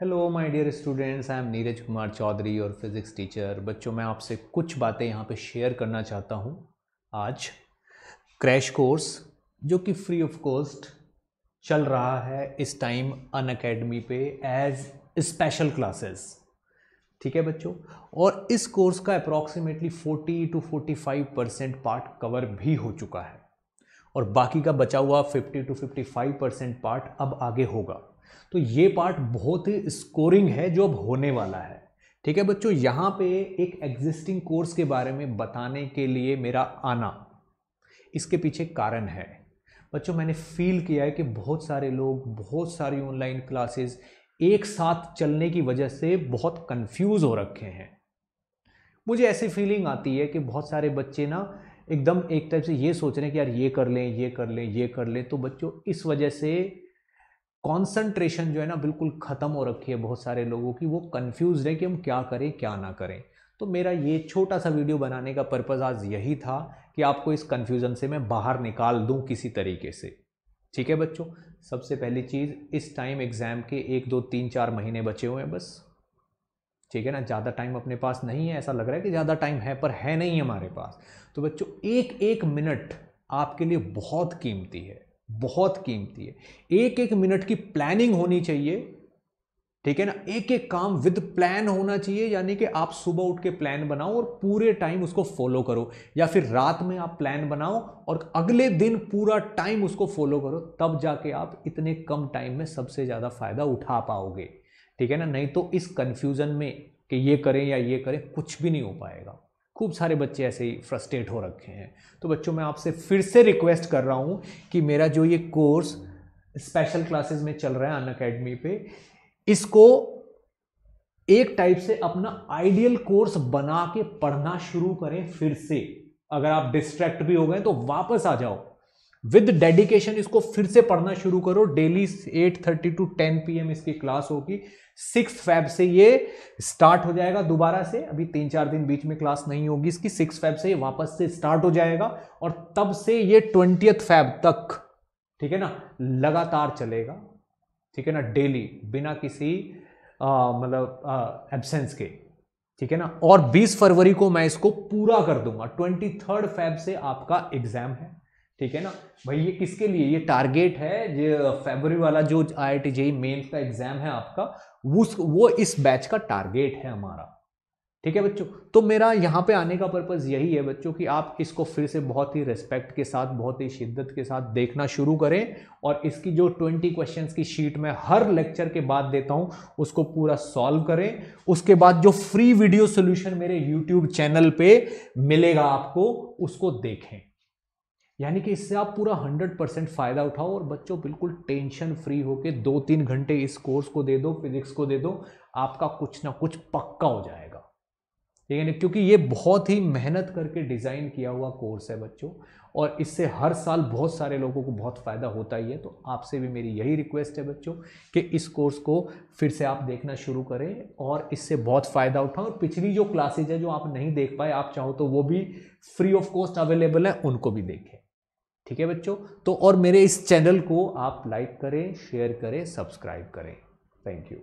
Hello my dear students I am Neeraj Kumar Chaudhary और physics teacher बच्चों, मैं आपसे कुछ बातें यहाँ पे शेयर करना चाहता हूँ आज। क्रैश कोर्स जो कि फ्री ऑफ़ कॉस्ट चल रहा है इस टाइम अन अकेडमी पे एज स्पेशल क्लासेस ठीक है बच्चों? और इस कोर्स का approximately 40 to 45 percent part cover भी हो चुका है। और बाकी का बचा हुआ 50 टू 55 परसेंट पार्ट अब आगे होगा। तो ये पार्ट बहुत ही स्कोरिंग है जो अब होने वाला है। ठीक है बच्चों, यहाँ पे एक एग्जिस्टिंग कोर्स के बारे में बताने के लिए मेरा आना, इसके पीछे कारण है। बच्चों, मैंने फील किया है कि बहुत सारे लोग, बहुत सारी ऑनलाइन क्लासेस एक साथ चलने की वजह से बहुत कंफ्यूज हो रखे हैं। मुझे ऐसी फीलिंग आती है कि बहुत सारे बच्चे ना एकदम एक टाइप से ये सोच रहे हैं कि यार ये कर लें, ये कर लें, ये कर लें। तो बच्चों, इस वजह से कंसंट्रेशन जो है ना बिल्कुल ख़त्म हो रखी है बहुत सारे लोगों की, वो कंफ्यूज है कि हम क्या करें, क्या ना करें। तो मेरा ये छोटा सा वीडियो बनाने का पर्पज़ आज यही था कि आपको इस कन्फ्यूज़न से मैं बाहर निकाल दूँ किसी तरीके से। ठीक है बच्चों? सबसे पहली चीज़, इस टाइम एग्ज़ाम के एक, दो, तीन, चार महीने बचे हुए हैं बस। ठीक है ना? ज़्यादा टाइम अपने पास नहीं है, ऐसा लग रहा है कि ज़्यादा टाइम है, पर है नहीं हमारे पास। तो बच्चों, एक एक मिनट आपके लिए बहुत कीमती है। बहुत कीमती है। एक एक मिनट की प्लानिंग होनी चाहिए, ठीक है ना? एक एक काम विद प्लान होना चाहिए, यानी कि आप सुबह उठ के प्लान बनाओ और पूरे टाइम उसको फॉलो करो। या फिर रात में आप प्लान बनाओ और अगले दिन पूरा टाइम उसको फॉलो करो, तब जाके आप इतने कम टाइम में सबसे ज़्यादा फ़ायदा उठा पाओगे। ठीक है ना? नहीं तो इस कंफ्यूजन में कि ये करें या ये करें, कुछ भी नहीं हो पाएगा। खूब सारे बच्चे ऐसे ही फ्रस्ट्रेट हो रखे हैं। तो बच्चों, मैं आपसे फिर से रिक्वेस्ट कर रहा हूँ कि मेरा जो ये कोर्स स्पेशल क्लासेस में चल रहा है अन अकेडमी पे, इसको एक टाइप से अपना आइडियल कोर्स बना के पढ़ना शुरू करें फिर से। अगर आप डिस्ट्रैक्ट भी हो गए तो वापस आ जाओ। विद डेडिकेशन इसको फिर से पढ़ना शुरू करो। डेली 8:30 टू 10 पीएम इसकी क्लास होगी। सिक्स फैब से ये स्टार्ट हो जाएगा दोबारा से। अभी तीन चार दिन बीच में क्लास नहीं होगी इसकी। सिक्स फैब से ये वापस से स्टार्ट हो जाएगा और तब से ये ट्वेंटियथ फैब तक, ठीक है ना, लगातार चलेगा, ठीक है ना डेली बिना किसी मतलब एब्सेंस के, ठीक है ना। और 20 फरवरी को मैं इसको पूरा कर दूँगा। ट्वेंटी थर्ड फैब से आपका एग्ज़ाम है। ठीक है ना? भाई, ये किसके लिए? ये टारगेट है जो फेबररी वाला जो I I T JEE mains का एग्ज़ाम है आपका, उस, वो इस बैच का टारगेट है हमारा। ठीक है बच्चों? तो मेरा यहाँ पे आने का पर्पज़ यही है बच्चों कि आप इसको फिर से बहुत ही रिस्पेक्ट के साथ, बहुत ही शिद्दत के साथ देखना शुरू करें और इसकी जो 20 क्वेश्चंस की शीट में हर लेक्चर के बाद देता हूँ, उसको पूरा सॉल्व करें। उसके बाद जो फ्री वीडियो सोल्यूशन मेरे यूट्यूब चैनल पे मिलेगा आपको, उसको देखें। यानी कि इससे आप पूरा 100 परसेंट फ़ायदा उठाओ और बच्चों, बिल्कुल टेंशन फ्री होके दो तीन घंटे इस कोर्स को दे दो, फिजिक्स को दे दो, आपका कुछ ना कुछ पक्का हो जाएगा। ठीक है ना क्योंकि ये बहुत ही मेहनत करके डिज़ाइन किया हुआ कोर्स है बच्चों, और इससे हर साल बहुत सारे लोगों को बहुत फ़ायदा होता ही है। तो आपसे भी मेरी यही रिक्वेस्ट है बच्चों कि इस कोर्स को फिर से आप देखना शुरू करें और इससे बहुत फ़ायदा उठाओ और पिछली जो क्लासेज है जो आप नहीं देख पाए, आप चाहो तो वो भी फ्री ऑफ़ कॉस्ट अवेलेबल है, उनको भी देखें। ठीक है बच्चों? तो और मेरे इस चैनल को आप लाइक करें, शेयर करें, सब्सक्राइब करें। Thank you